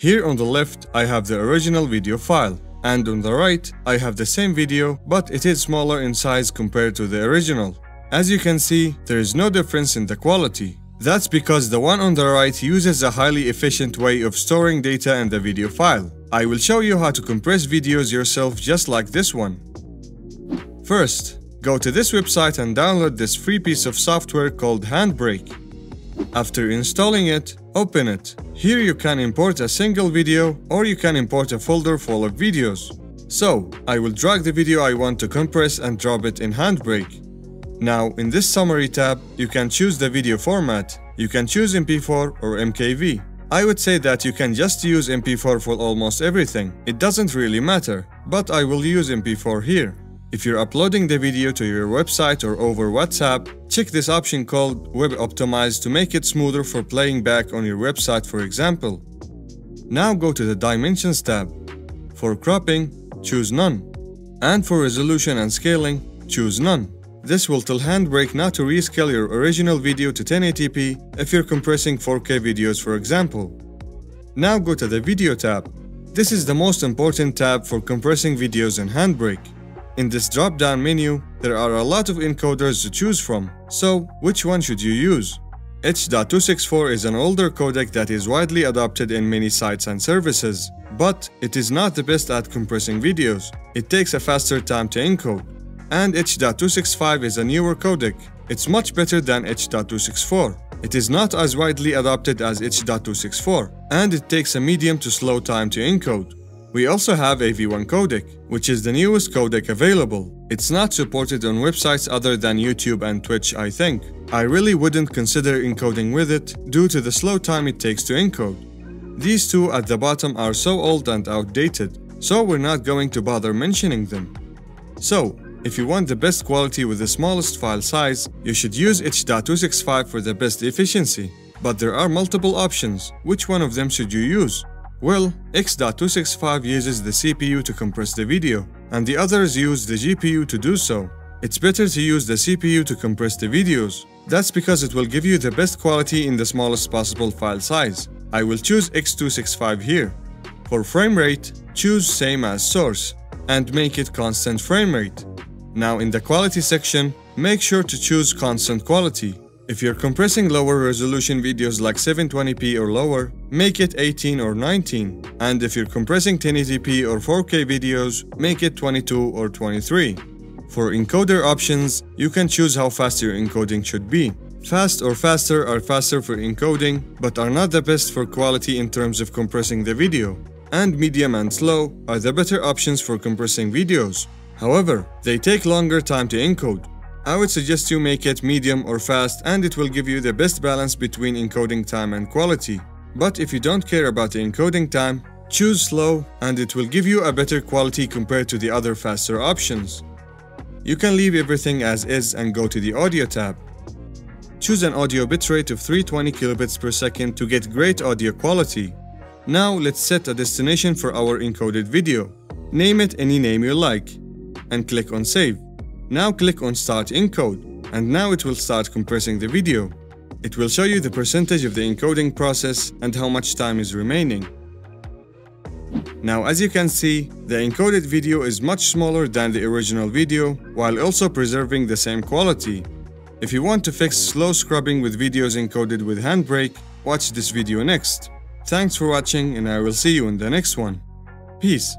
Here on the left, I have the original video file, and on the right, I have the same video, but it is smaller in size compared to the original. As you can see, there is no difference in the quality. That's because the one on the right uses a highly efficient way of storing data in the video file. I will show you how to compress videos yourself just like this one. First, go to this website and download this free piece of software called Handbrake. After installing it, open it. Here you can import a single video or you can import a folder full of videos. So, I will drag the video I want to compress and drop it in Handbrake. Now, in this summary tab, you can choose the video format. You can choose MP4 or MKV. I would say that you can just use MP4 for almost everything. It doesn't really matter, but I will use MP4 here. If you're uploading the video to your website or over WhatsApp, check this option called Web Optimize to make it smoother for playing back on your website for example. Now go to the Dimensions tab. For cropping, choose None. And for resolution and scaling, choose None. This will tell Handbrake not to rescale your original video to 1080p if you're compressing 4K videos for example. Now go to the Video tab. This is the most important tab for compressing videos in Handbrake. In this drop-down menu, there are a lot of encoders to choose from, so which one should you use? H.264 is an older codec that is widely adopted in many sites and services, but it is not the best at compressing videos. It takes a faster time to encode. And H.265 is a newer codec. It's much better than H.264. It is not as widely adopted as H.264, and it takes a medium to slow time to encode. We also have AV1 codec, which is the newest codec available. It's not supported on websites other than YouTube and Twitch, I think. I really wouldn't consider encoding with it due to the slow time it takes to encode. These two at the bottom are so old and outdated, so we're not going to bother mentioning them. So, if you want the best quality with the smallest file size, you should use H.265 for the best efficiency. But there are multiple options, which one of them should you use? Well, X.265 uses the CPU to compress the video, and the others use the GPU to do so. It's better to use the CPU to compress the videos. That's because it will give you the best quality in the smallest possible file size. I will choose X265 here. For frame rate, choose same as source, and make it constant frame rate. Now in the quality section, make sure to choose constant quality. If you're compressing lower resolution videos like 720p or lower, make it 18 or 19. And if you're compressing 1080p or 4K videos, make it 22 or 23. For encoder options, you can choose how fast your encoding should be. Fast or faster are faster for encoding, but are not the best for quality in terms of compressing the video. And medium and slow are the better options for compressing videos. However, they take longer time to encode, I would suggest you make it medium or fast and it will give you the best balance between encoding time and quality. But if you don't care about the encoding time, choose slow and it will give you a better quality compared to the other faster options. You can leave everything as is and go to the audio tab. Choose an audio bitrate of 320 kilobits per second to get great audio quality. Now let's set a destination for our encoded video. Name it any name you like and click on save. Now click on Start Encode, and now it will start compressing the video. It will show you the percentage of the encoding process and how much time is remaining. Now as you can see, the encoded video is much smaller than the original video, while also preserving the same quality. If you want to fix slow scrubbing with videos encoded with Handbrake, watch this video next. Thanks for watching and I will see you in the next one. Peace.